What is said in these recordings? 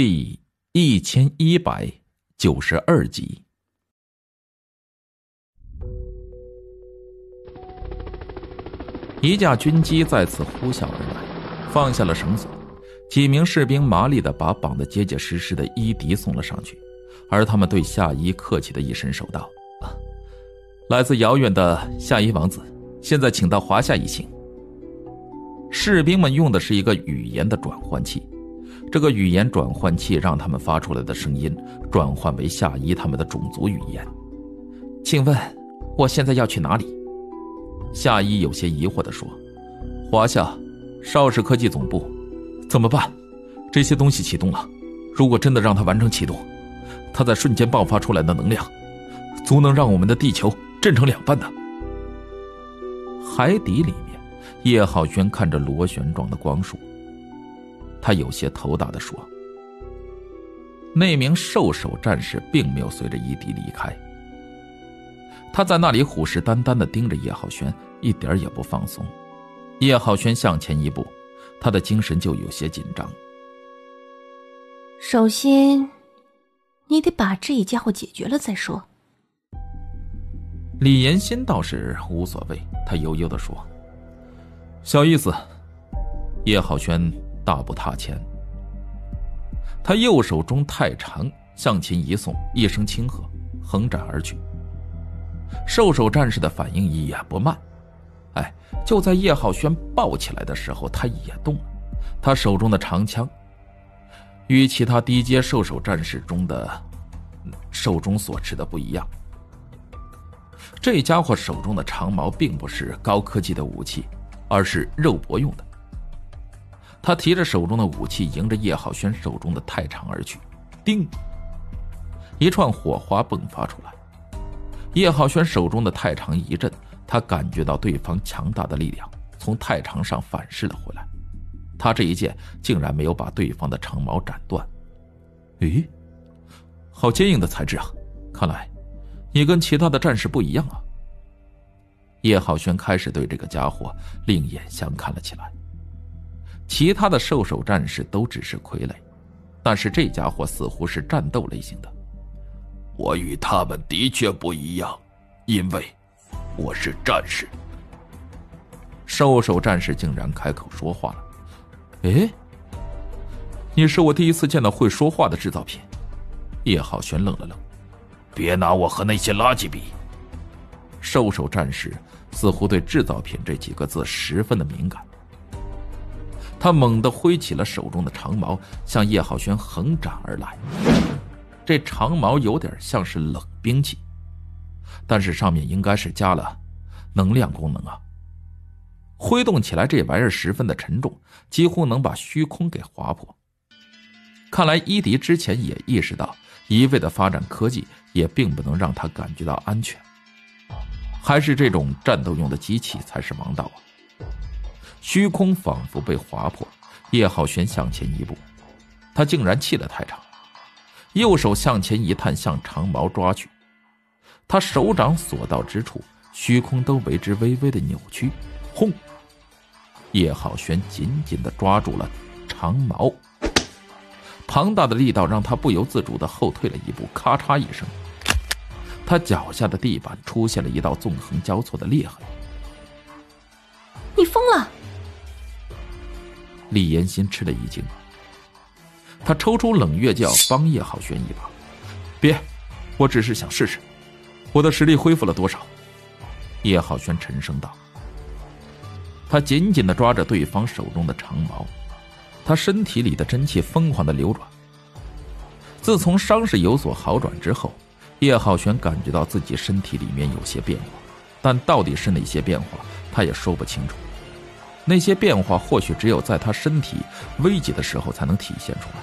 第一千一百九十二集。一架军机再次呼啸而来，放下了绳索，几名士兵麻利的把绑得结结实实的伊迪送了上去，而他们对夏伊客气的一伸手道：“来自遥远的夏伊王子，现在请到华夏一行。”士兵们用的是一个语言的转换器，这个语言转换器让他们发出来的声音转换为夏伊他们的种族语言。请问，我现在要去哪里？夏伊有些疑惑地说：“华夏，邵氏科技总部，怎么办？这些东西启动了，如果真的让它完成启动，它在瞬间爆发出来的能量，足能让我们的地球震成两半的。海底里面，叶浩轩看着螺旋状的光束，他有些头大的说：“那名兽首战士并没有随着伊迪离开。”他在那里虎视眈眈的盯着叶浩轩，一点也不放松。叶浩轩向前一步，他的精神就有些紧张。首先，你得把这家伙解决了再说。李延新倒是无所谓，他悠悠的说：“小意思。”叶浩轩大步踏前，他右手中太长向前一送，一声轻喝，横斩而去。兽首战士的反应也不慢，哎，就在叶浩轩抱起来的时候，他也动了。他手中的长枪，与其他低阶兽首战士中的手中所持的不一样。这家伙手中的长矛并不是高科技的武器，而是肉搏用的。他提着手中的武器，迎着叶浩轩手中的太长而去，叮，一串火花迸发出来。叶浩轩手中的太长一震，他感觉到对方强大的力量从太长上反噬了回来。他这一剑竟然没有把对方的长矛斩断。咦，好坚硬的材质啊！看来你跟其他的战士不一样啊。叶浩轩开始对这个家伙另眼相看了起来。其他的兽首战士都只是傀儡，但是这家伙似乎是战斗类型的。我与他们的确不一样，因为我是战士。兽首战士竟然开口说话了。哎，你是我第一次见到会说话的制造品。叶浩轩愣了愣，别拿我和那些垃圾比。兽首战士似乎对“制造品”这几个字十分的敏感。他猛地挥起了手中的长矛，向叶浩轩横斩而来。这长矛有点像是冷兵器，但是上面应该是加了能量功能啊。挥动起来，这玩意儿十分的沉重，几乎能把虚空给划破。看来伊迪之前也意识到，一味的发展科技也并不能让他感觉到安全，还是这种战斗用的机器才是王道啊。虚空仿佛被划破，叶浩轩向前一步，他竟然气得太长。右手向前一探，向长矛抓去。他手掌所到之处，虚空都为之微微的扭曲。轰！叶浩轩紧紧的抓住了长矛，庞大的力道让他不由自主的后退了一步。咔嚓一声，他脚下的地板出现了一道纵横交错的裂痕。你疯了！李延新吃了一惊。他抽出冷月，就要帮叶浩轩一把。别，我只是想试试，我的实力恢复了多少？叶浩轩沉声道。他紧紧的抓着对方手中的长矛，他身体里的真气疯狂的流转。自从伤势有所好转之后，叶浩轩感觉到自己身体里面有些变化，但到底是哪些变化，他也说不清楚。那些变化或许只有在他身体危急的时候才能体现出来。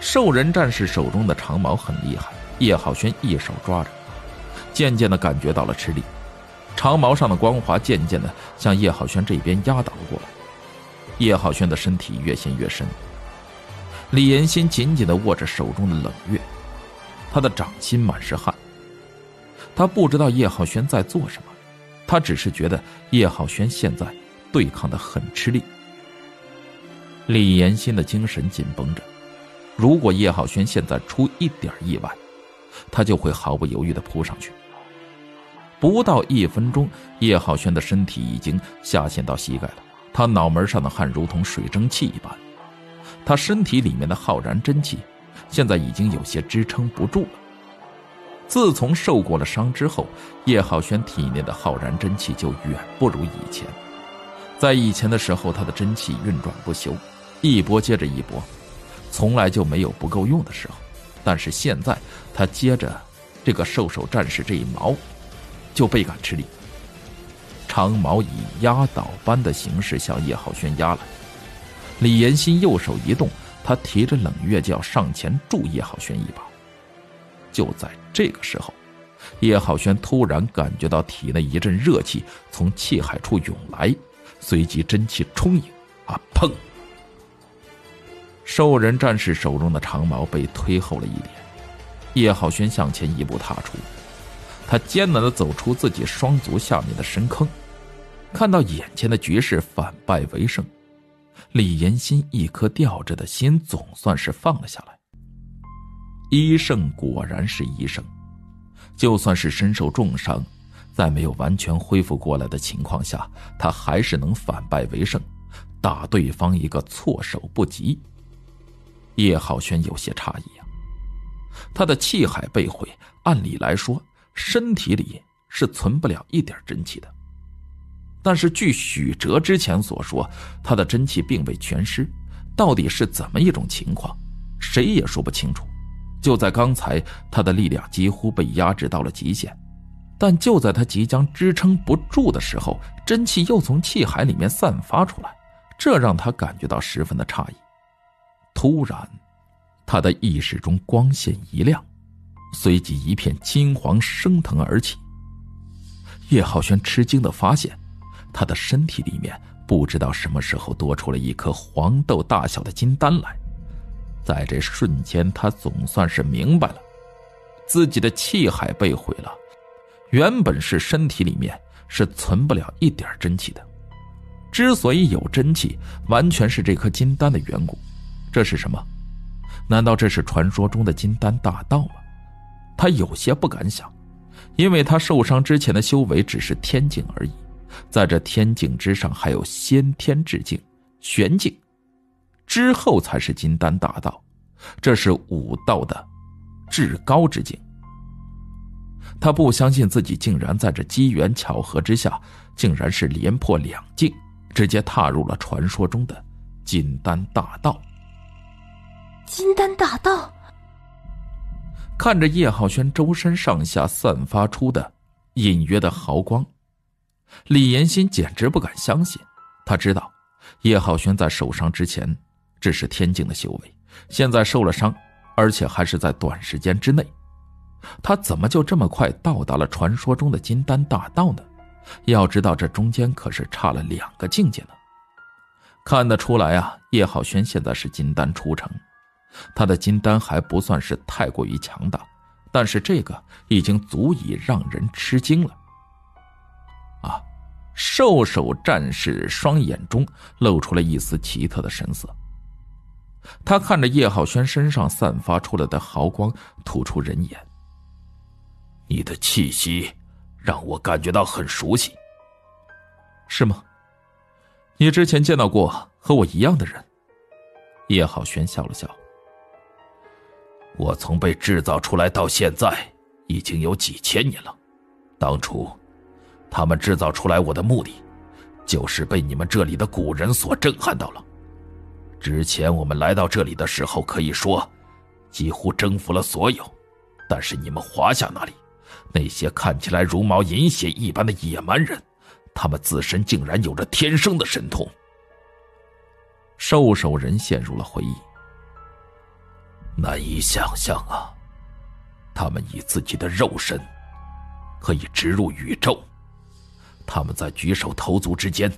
兽人战士手中的长矛很厉害，叶浩轩一手抓着，渐渐的感觉到了吃力，长矛上的光华渐渐的向叶浩轩这边压倒了过来。叶浩轩的身体越陷越深，李延新紧紧的握着手中的冷月，他的掌心满是汗。他不知道叶浩轩在做什么，他只是觉得叶浩轩现在对抗的很吃力。李延新的精神紧绷着。如果叶浩轩现在出一点意外，他就会毫不犹豫地扑上去。不到一分钟，叶浩轩的身体已经下陷到膝盖了，他脑门上的汗如同水蒸气一般，他身体里面的浩然真气现在已经有些支撑不住了。自从受过了伤之后，叶浩轩体内的浩然真气就远不如以前。在以前的时候，他的真气运转不休，一波接着一波，从来就没有不够用的时候。但是现在，他接着这个兽首战士这一矛，就倍感吃力。长矛以压倒般的形式向叶浩轩压来。李延新右手一动，他提着冷月就要上前助叶浩轩一把。就在这个时候，叶浩轩突然感觉到体内一阵热气从气海处涌来。随即真气充盈，啊！砰！兽人战士手中的长矛被推后了一点。叶浩轩向前一步踏出，他艰难的走出自己双足下面的深坑，看到眼前的局势反败为胜，李延新一颗吊着的心总算是放了下来。一胜果然是一胜，就算是身受重伤。在没有完全恢复过来的情况下，他还是能反败为胜，打对方一个措手不及。叶浩轩有些诧异啊，他的气海被毁，按理来说身体里是存不了一点真气的。但是据许哲之前所说，他的真气并未全失，到底是怎么一种情况，谁也说不清楚。就在刚才，他的力量几乎被压制到了极限。但就在他即将支撑不住的时候，真气又从气海里面散发出来，这让他感觉到十分的诧异。突然，他的意识中光线一亮，随即一片金黄升腾而起。叶浩轩吃惊的发现，他的身体里面不知道什么时候多出了一颗黄豆大小的金丹来。在这瞬间，他总算是明白了，自己的气海被毁了。原本是身体里面是存不了一点真气的，之所以有真气，完全是这颗金丹的缘故。这是什么？难道这是传说中的金丹大道吗？他有些不敢想，因为他受伤之前的修为只是天境而已，在这天境之上还有先天之境、玄境，之后才是金丹大道，这是武道的至高之境。他不相信自己竟然在这机缘巧合之下，竟然是连破两境，直接踏入了传说中的金丹大道。金丹大道。看着叶浩轩周身上下散发出的隐约的豪光，李延新简直不敢相信。他知道，叶浩轩在受伤之前只是天境的修为，现在受了伤，而且还是在短时间之内。他怎么就这么快到达了传说中的金丹大道呢？要知道这中间可是差了两个境界呢。看得出来啊，叶浩轩现在是金丹初成，他的金丹还不算是太过于强大，但是这个已经足以让人吃惊了。啊！兽首战士双眼中露出了一丝奇特的神色，他看着叶浩轩身上散发出来的豪光，吐出人言。你的气息让我感觉到很熟悉，是吗？你之前见到过和我一样的人？叶浩轩笑了笑。我从被制造出来到现在已经有几千年了。当初，他们制造出来我的目的，就是被你们这里的古人所震撼到了。之前我们来到这里的时候，可以说几乎征服了所有，但是你们华夏那里。那些看起来茹毛饮血一般的野蛮人，他们自身竟然有着天生的神通。兽首人陷入了回忆，难以想象啊！他们以自己的肉身可以植入宇宙，他们在举手投足之间，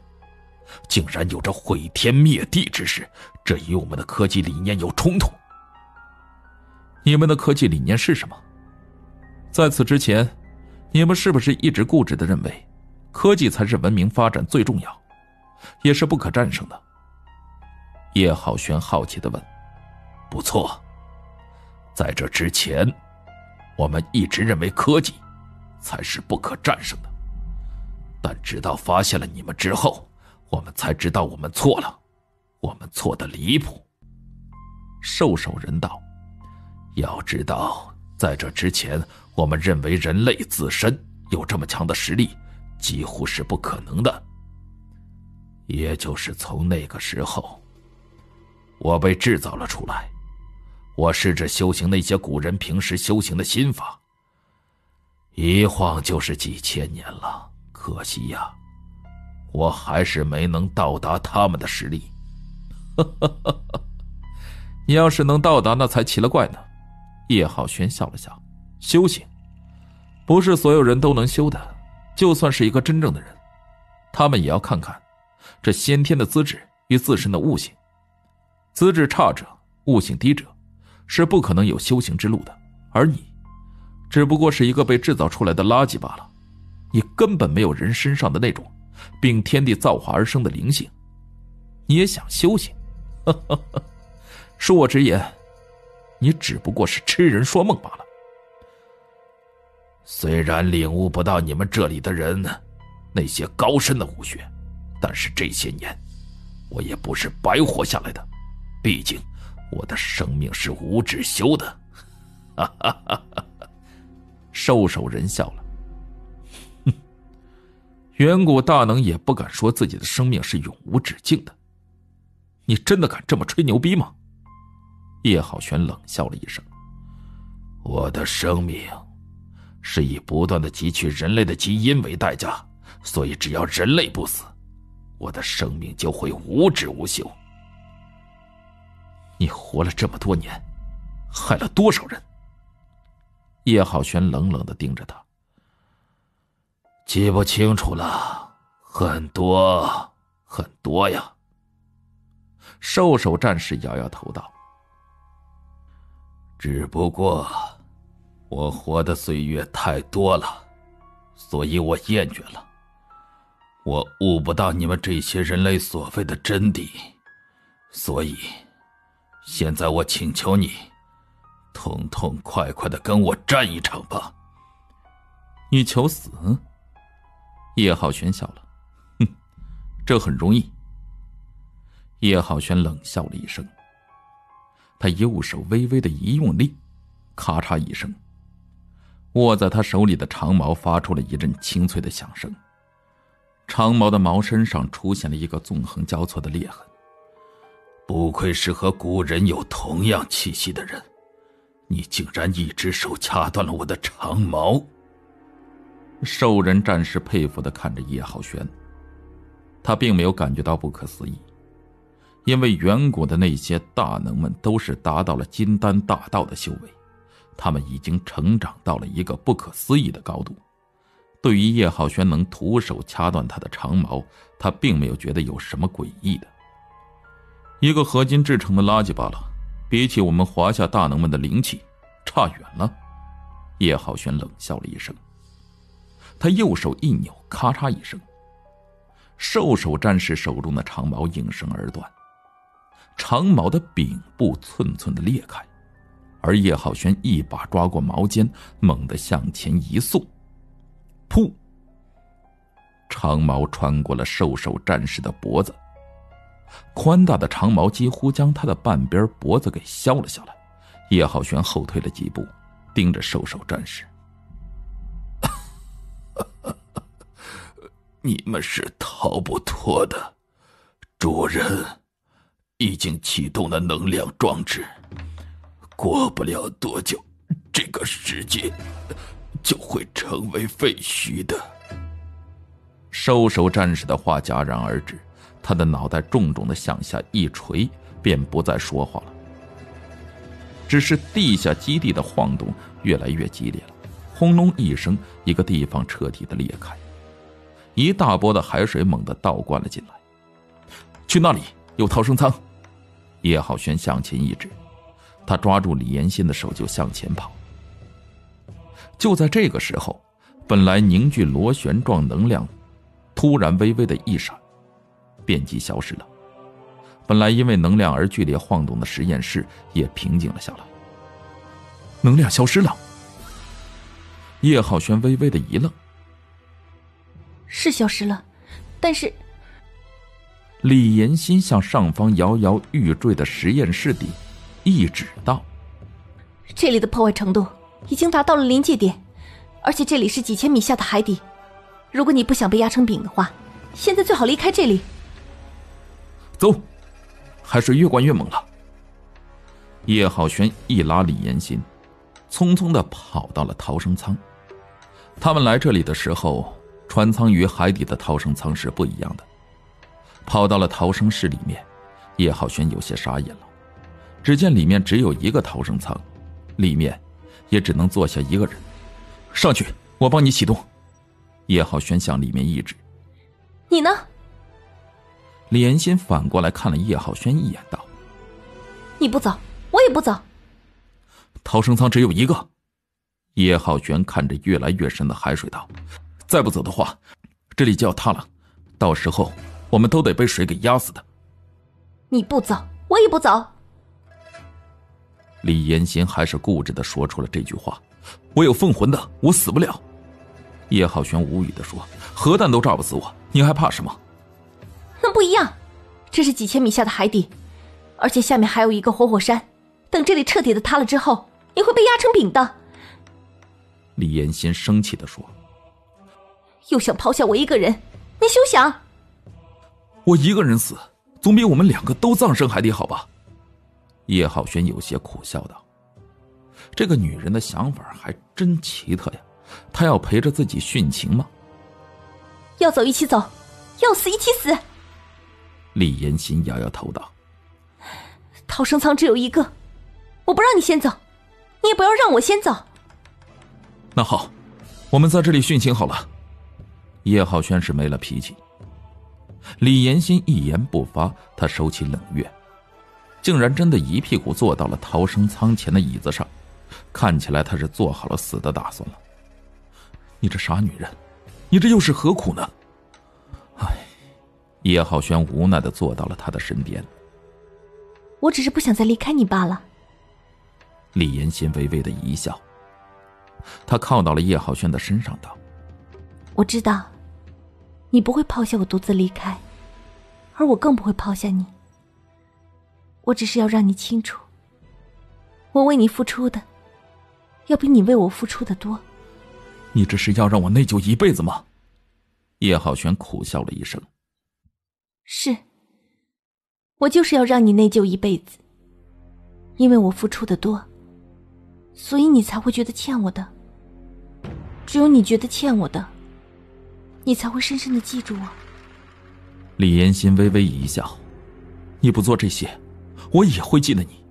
竟然有着毁天灭地之势，这与我们的科技理念有冲突。你们的科技理念是什么？在此之前，你们是不是一直固执的认为，科技才是文明发展最重要，也是不可战胜的？叶浩轩好奇的问。不错，在这之前，我们一直认为科技才是不可战胜的，但直到发现了你们之后，我们才知道我们错了，我们错的离谱。兽首人道：“要知道，在这之前，我们认为人类自身有这么强的实力，几乎是不可能的。也就是从那个时候，我被制造了出来。”我试着修行那些古人平时修行的心法，一晃就是几千年了。可惜呀，我还是没能到达他们的实力。你要是能到达，那才奇了怪呢。叶浩轩笑了笑，修行不是所有人都能修的，就算是一个真正的人，他们也要看看这先天的资质与自身的悟性。资质差者，悟性低者。是不可能有修行之路的，而你，只不过是一个被制造出来的垃圾罢了。你根本没有人身上的那种并天地造化而生的灵性，你也想修行？恕我直言，你只不过是痴人说梦罢了。虽然领悟不到你们这里的人那些高深的武学，但是这些年，我也不是白活下来的，毕竟。我的生命是无止休的，哈哈哈！兽首人笑了，远古大能也不敢说自己的生命是永无止境的。你真的敢这么吹牛逼吗？叶浩轩冷笑了一声：“我的生命是以不断的汲取人类的基因为代价，所以只要人类不死，我的生命就会无止无休。”你活了这么多年，害了多少人？叶浩轩冷冷的盯着他，记不清楚了，很多很多呀。兽首战士摇摇头道：“只不过，我活的岁月太多了，所以我厌倦了。我悟不到你们这些人类所谓的真谛，所以。”现在我请求你，痛痛快快的跟我战一场吧。你求死？叶浩轩笑了，哼，这很容易。叶浩轩冷笑了一声，他右手微微的一用力，咔嚓一声，握在他手里的长矛发出了一阵清脆的响声，长矛的矛身上出现了一个纵横交错的裂痕。不愧是和古人有同样气息的人，你竟然一只手掐断了我的长矛。兽人战士佩服的看着叶浩轩，他并没有感觉到不可思议，因为远古的那些大能们都是达到了金丹大道的修为，他们已经成长到了一个不可思议的高度。对于叶浩轩能徒手掐断他的长矛，他并没有觉得有什么诡异的。一个合金制成的垃圾罢了，比起我们华夏大能们的灵气，差远了。叶浩轩冷笑了一声，他右手一扭，咔嚓一声，兽首战士手中的长矛应声而断，长矛的柄部寸寸的裂开，而叶浩轩一把抓过矛尖，猛地向前一送，噗！长矛穿过了兽首战士的脖子。宽大的长矛几乎将他的半边脖子给削了下来，叶浩轩后退了几步，盯着兽首战士：“ 你们是逃不脱的，主人已经启动了能量装置，过不了多久，这个世界就会成为废墟的。”兽首战士的话戛然而止。他的脑袋重重的向下一垂，便不再说话了。只是地下基地的晃动越来越激烈了，轰隆一声，一个地方彻底的裂开，一大波的海水猛地倒灌了进来。去那里有逃生舱，叶浩轩向前一指，他抓住李延新的手就向前跑。就在这个时候，本来凝聚螺旋状能量，突然微微的一闪。便即消失了。本来因为能量而剧烈晃动的实验室也平静了下来。能量消失了。叶浩轩微微的一愣，是消失了，但是……李延新向上方摇摇欲坠的实验室里一指道：“这里的破坏程度已经达到了临界点，而且这里是几千米下的海底。如果你不想被压成饼的话，现在最好离开这里。”走，海水越灌越猛了。叶浩轩一拉李延新，匆匆的跑到了逃生舱。他们来这里的时候，船舱与海底的逃生舱是不一样的。跑到了逃生室里面，叶浩轩有些傻眼了。只见里面只有一个逃生舱，里面也只能坐下一个人。上去，我帮你启动。叶浩轩向里面一指：“你呢？”李岩新反过来看了叶浩轩一眼，道：“你不走，我也不走。”逃生舱只有一个。叶浩轩看着越来越深的海水，道：“再不走的话，这里就要塌了，到时候……”我们都得被水给压死的。你不走，我也不走。李延新还是固执的说出了这句话：“我有凤魂的，我死不了。”叶浩轩无语的说：“核弹都炸不死我，你还怕什么？”那不一样，这是几千米下的海底，而且下面还有一个活火山。等这里彻底的塌了之后，你会被压成饼的。李延新生气的说：“又想抛下我一个人，你休想！”我一个人死，总比我们两个都葬身海底好吧？叶浩轩有些苦笑道：“这个女人的想法还真奇特呀，她要陪着自己殉情吗？要走一起走，要死一起死。”李延新摇摇头道：“逃生舱只有一个，我不让你先走，你也不要让我先走。”那好，我们在这里殉情好了。叶浩轩是没了脾气。李延新一言不发，他收起冷月，竟然真的一屁股坐到了逃生舱前的椅子上，看起来他是做好了死的打算了。你这傻女人，你这又是何苦呢？唉，叶浩轩无奈的坐到了他的身边。我只是不想再离开你罢了。李延新微微的一笑，他靠到了叶浩轩的身上，道：“我知道。”你不会抛下我独自离开，而我更不会抛下你。我只是要让你清楚，我为你付出的，要比你为我付出的多。你这是要让我内疚一辈子吗？叶浩轩苦笑了一声。是，我就是要让你内疚一辈子，因为我付出的多，所以你才会觉得欠我的。只有你觉得欠我的。你才会深深的记住我。李延新微微一笑：“你不做这些，我也会记得你。”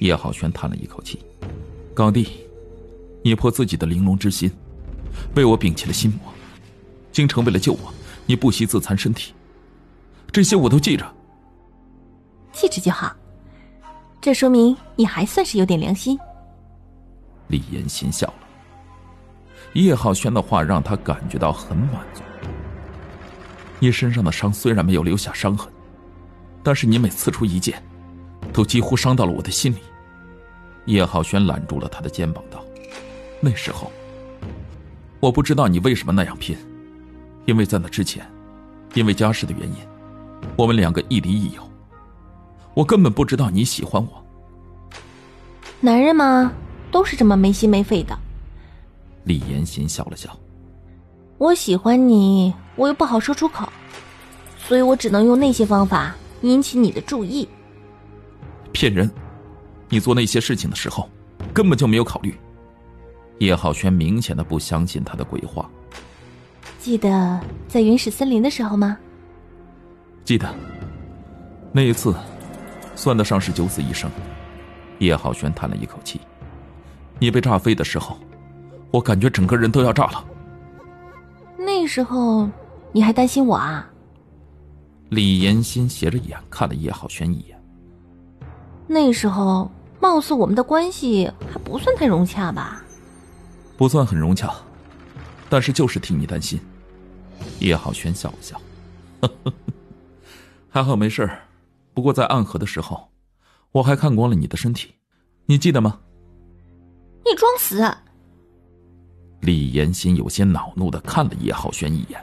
叶浩轩叹了一口气：“高帝，你破自己的玲珑之心，为我摒弃了心魔。京城为了救我，你不惜自残身体，这些我都记着。记着就好，这说明你还算是有点良心。”李岩心笑了。叶浩轩的话让他感觉到很满足。你身上的伤虽然没有留下伤痕，但是你每刺出一剑，都几乎伤到了我的心里。叶浩轩揽住了他的肩膀道：“那时候，我不知道你为什么那样拼，因为在那之前，因为家世的原因，我们两个亦敌亦友。我根本不知道你喜欢我。男人嘛，都是这么没心没肺的。”李延新笑了笑：“我喜欢你，我又不好说出口，所以我只能用那些方法引起你的注意。”骗人！你做那些事情的时候，根本就没有考虑。叶浩轩明显的不相信他的鬼话。记得在原始森林的时候吗？记得。那一次，算得上是九死一生。叶浩轩叹了一口气：“你被炸飞的时候。”我感觉整个人都要炸了。那时候你还担心我啊？李延新斜着眼看了叶浩轩一眼。那时候貌似我们的关系还不算太融洽吧？不算很融洽，但是就是替你担心。叶浩轩笑了笑，还好没事不过在暗河的时候，我还看光了你的身体，你记得吗？你装死！李延心有些恼怒的看了叶浩轩一眼。